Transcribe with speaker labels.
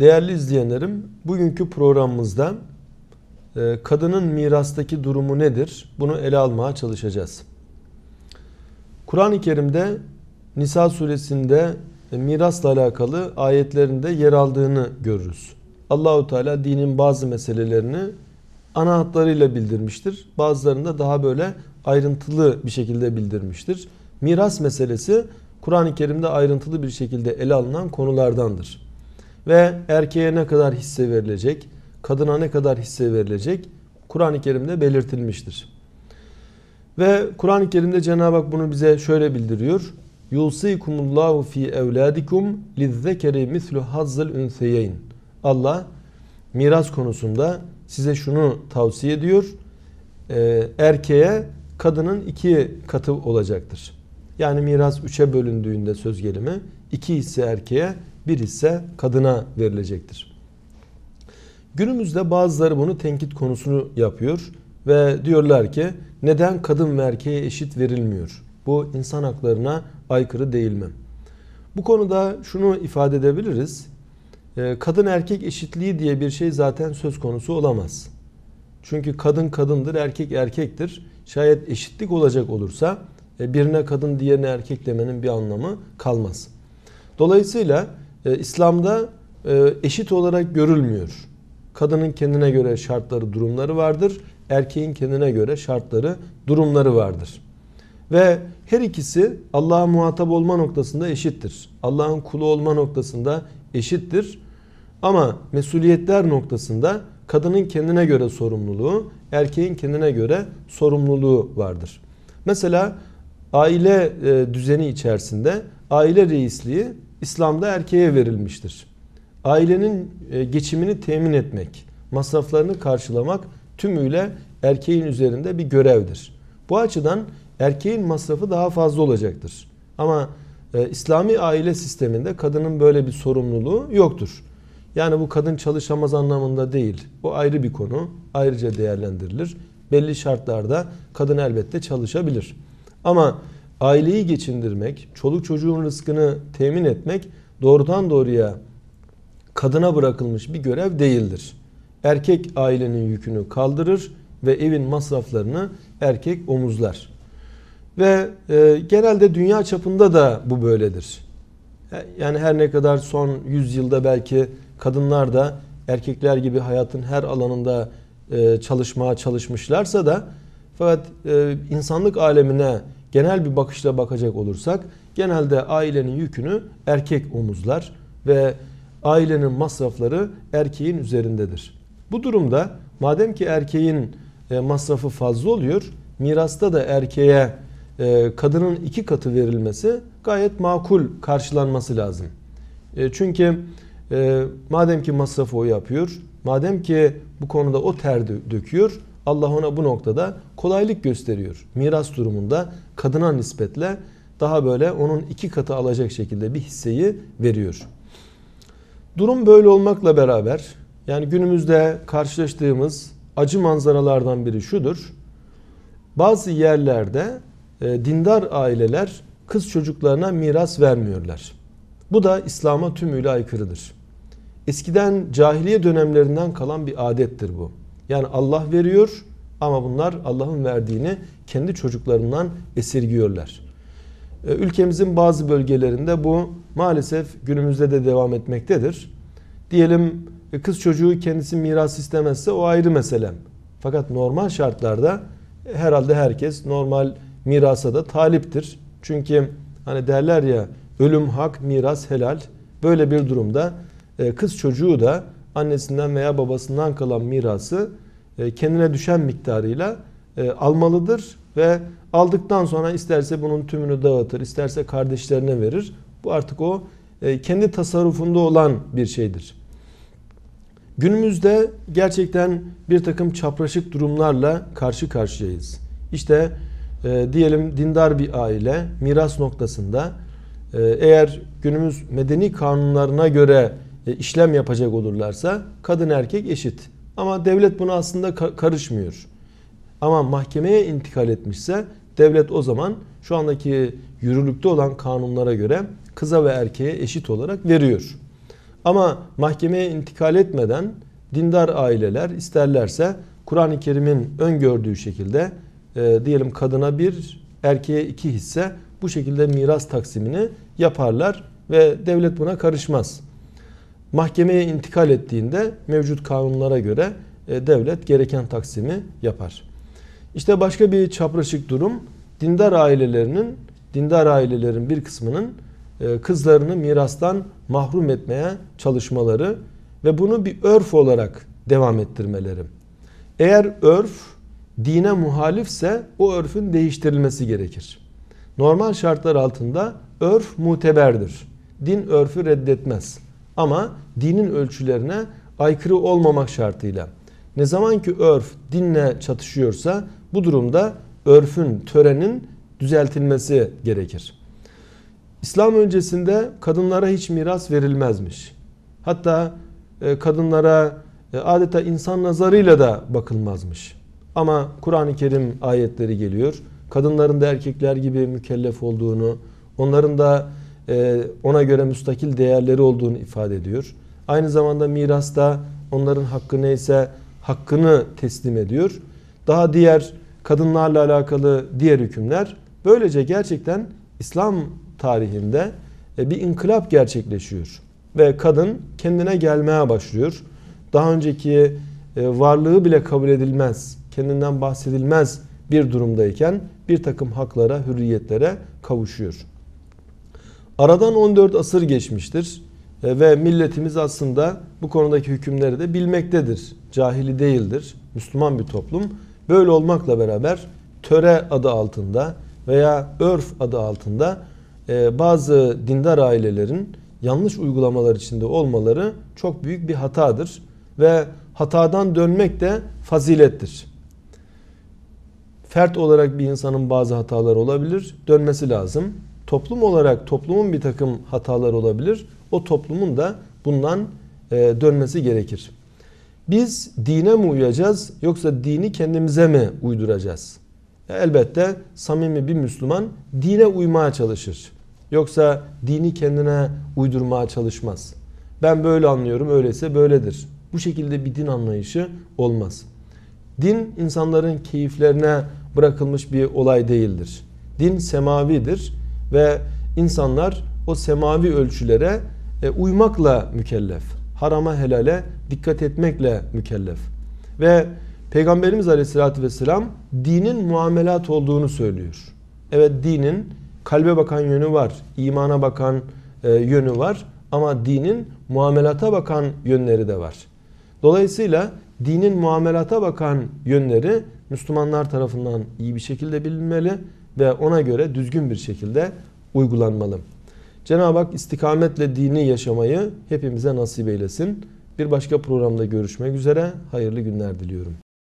Speaker 1: Değerli izleyenlerim, bugünkü programımızda e, kadının mirastaki durumu nedir? Bunu ele almaya çalışacağız. Kur'an-ı Kerim'de Nisa suresinde e, mirasla alakalı ayetlerinde yer aldığını görürüz. Allahu Teala dinin bazı meselelerini ana hatlarıyla bildirmiştir. Bazılarında daha böyle ayrıntılı bir şekilde bildirmiştir. Miras meselesi Kur'an-ı Kerim'de ayrıntılı bir şekilde ele alınan konulardandır. Ve erkeğe ne kadar hisse verilecek, kadına ne kadar hisse verilecek Kur'an-ı Kerim'de belirtilmiştir. Ve Kur'an-ı Kerim'de Cenab-ı Hak bunu bize şöyle bildiriyor. Yusikumullahu fi evladikum lizzekeri mislu hazzıl ünseyeyn. Allah miras konusunda size şunu tavsiye ediyor. Ee, erkeğe kadının iki katı olacaktır. Yani miras üçe bölündüğünde söz gelimi iki hisse erkeğe bir hisse kadına verilecektir. Günümüzde bazıları bunu tenkit konusunu yapıyor ve diyorlar ki neden kadın ve erkeğe eşit verilmiyor? Bu insan haklarına aykırı değil mi? Bu konuda şunu ifade edebiliriz. Ee, kadın erkek eşitliği diye bir şey zaten söz konusu olamaz. Çünkü kadın kadındır, erkek erkektir. Şayet eşitlik olacak olursa e, birine kadın diğerine erkek demenin bir anlamı kalmaz. Dolayısıyla e, İslam'da e, eşit olarak görülmüyor. Kadının kendine göre şartları, durumları vardır. Erkeğin kendine göre şartları, durumları vardır. Ve her ikisi Allah'a muhatap olma noktasında eşittir. Allah'ın kulu olma noktasında eşittir. Ama mesuliyetler noktasında kadının kendine göre sorumluluğu, erkeğin kendine göre sorumluluğu vardır. Mesela aile e, düzeni içerisinde aile reisliği İslam'da erkeğe verilmiştir. Ailenin e, geçimini temin etmek, masraflarını karşılamak tümüyle erkeğin üzerinde bir görevdir. Bu açıdan erkeğin masrafı daha fazla olacaktır. Ama e, İslami aile sisteminde kadının böyle bir sorumluluğu yoktur. Yani bu kadın çalışamaz anlamında değil. Bu ayrı bir konu. Ayrıca değerlendirilir. Belli şartlarda kadın elbette çalışabilir. Ama aileyi geçindirmek, çoluk çocuğun rızkını temin etmek doğrudan doğruya kadına bırakılmış bir görev değildir. Erkek ailenin yükünü kaldırır ve evin masraflarını erkek omuzlar. Ve e, genelde dünya çapında da bu böyledir. Yani her ne kadar son 100 yılda belki kadınlar da erkekler gibi hayatın her alanında e, çalışmaya çalışmışlarsa da fakat e, insanlık alemine genel bir bakışla bakacak olursak genelde ailenin yükünü erkek omuzlar ve ailenin masrafları erkeğin üzerindedir. Bu durumda madem ki erkeğin e, masrafı fazla oluyor, mirasta da erkeğe e, kadının iki katı verilmesi gayet makul karşılanması lazım. E, çünkü madem ki masrafı o yapıyor, madem ki bu konuda o ter döküyor, Allah ona bu noktada kolaylık gösteriyor. Miras durumunda kadına nispetle daha böyle onun iki katı alacak şekilde bir hisseyi veriyor. Durum böyle olmakla beraber yani günümüzde karşılaştığımız acı manzaralardan biri şudur. Bazı yerlerde e, dindar aileler kız çocuklarına miras vermiyorlar. Bu da İslam'a tümüyle aykırıdır. Eskiden cahiliye dönemlerinden kalan bir adettir bu. Yani Allah veriyor ama bunlar Allah'ın verdiğini kendi çocuklarından esirgiyorlar. E, ülkemizin bazı bölgelerinde bu maalesef günümüzde de devam etmektedir. Diyelim e, kız çocuğu kendisi miras istemezse o ayrı mesele. Fakat normal şartlarda e, herhalde herkes normal mirasa da taliptir. Çünkü hani derler ya ölüm hak, miras helal. Böyle bir durumda kız çocuğu da annesinden veya babasından kalan mirası e, kendine düşen miktarıyla e, almalıdır ve aldıktan sonra isterse bunun tümünü dağıtır, isterse kardeşlerine verir. Bu artık o e, kendi tasarrufunda olan bir şeydir. Günümüzde gerçekten bir takım çapraşık durumlarla karşı karşıyayız. İşte diyelim dindar bir aile miras noktasında eğer günümüz medeni kanunlarına göre işlem yapacak olurlarsa kadın erkek eşit. Ama devlet buna aslında karışmıyor. Ama mahkemeye intikal etmişse devlet o zaman şu andaki yürürlükte olan kanunlara göre kıza ve erkeğe eşit olarak veriyor. Ama mahkemeye intikal etmeden dindar aileler isterlerse Kur'an-ı Kerim'in öngördüğü şekilde e, diyelim kadına bir erkeğe iki hisse bu şekilde miras taksimini yaparlar ve devlet buna karışmaz. Mahkemeye intikal ettiğinde mevcut kanunlara göre e, devlet gereken taksimi yapar. İşte başka bir çapraşık durum dindar ailelerinin dindar ailelerin bir kısmının e, kızlarını mirastan mahrum etmeye çalışmaları ve bunu bir örf olarak devam ettirmeleri. Eğer örf dine muhalifse o örfün değiştirilmesi gerekir. Normal şartlar altında örf muteberdir. Din örfü reddetmez. Ama dinin ölçülerine aykırı olmamak şartıyla. Ne zaman ki örf dinle çatışıyorsa bu durumda örfün, törenin düzeltilmesi gerekir. İslam öncesinde kadınlara hiç miras verilmezmiş. Hatta e, kadınlara e, adeta insan nazarıyla da bakılmazmış. Ama Kur'an-ı Kerim ayetleri geliyor. Kadınların da erkekler gibi mükellef olduğunu, onların da ona göre müstakil değerleri olduğunu ifade ediyor. Aynı zamanda mirasta onların hakkı neyse hakkını teslim ediyor. Daha diğer kadınlarla alakalı diğer hükümler böylece gerçekten İslam tarihinde bir inkılap gerçekleşiyor ve kadın kendine gelmeye başlıyor. Daha önceki varlığı bile kabul edilmez, kendinden bahsedilmez bir durumdayken bir takım haklara, hürriyetlere kavuşuyor. Aradan 14 asır geçmiştir ve milletimiz aslında bu konudaki hükümleri de bilmektedir. Cahili değildir. Müslüman bir toplum. Böyle olmakla beraber töre adı altında veya örf adı altında bazı dindar ailelerin yanlış uygulamalar içinde olmaları çok büyük bir hatadır ve hatadan dönmek de fazilettir. Fert olarak bir insanın bazı hataları olabilir, dönmesi lazım. Toplum olarak toplumun bir takım hatalar olabilir. O toplumun da bundan e, dönmesi gerekir. Biz dine mi uyacağız yoksa dini kendimize mi uyduracağız? Elbette samimi bir Müslüman dine uymaya çalışır. Yoksa dini kendine uydurmaya çalışmaz. Ben böyle anlıyorum öyleyse böyledir. Bu şekilde bir din anlayışı olmaz. Din insanların keyiflerine bırakılmış bir olay değildir. Din semavidir ve insanlar o semavi ölçülere e, uymakla mükellef. Harama helale dikkat etmekle mükellef. Ve Peygamberimiz Aleyhisselatü Vesselam dinin muamelat olduğunu söylüyor. Evet dinin kalbe bakan yönü var, imana bakan e, yönü var ama dinin muamelata bakan yönleri de var. Dolayısıyla dinin muamelata bakan yönleri Müslümanlar tarafından iyi bir şekilde bilinmeli ve ona göre düzgün bir şekilde uygulanmalı. Cenab-ı Hak istikametle dini yaşamayı hepimize nasip eylesin. Bir başka programda görüşmek üzere. Hayırlı günler diliyorum.